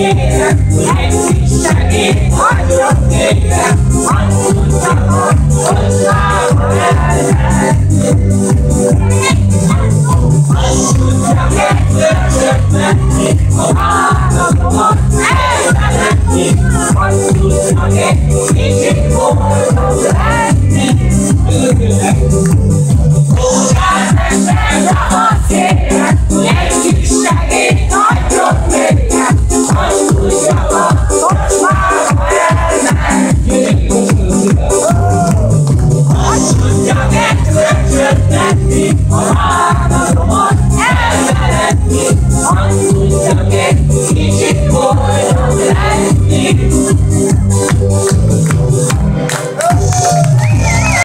nigga, that shit in. Your that.